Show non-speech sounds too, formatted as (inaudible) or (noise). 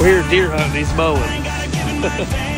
We're deer hunting, he's mowing. (laughs)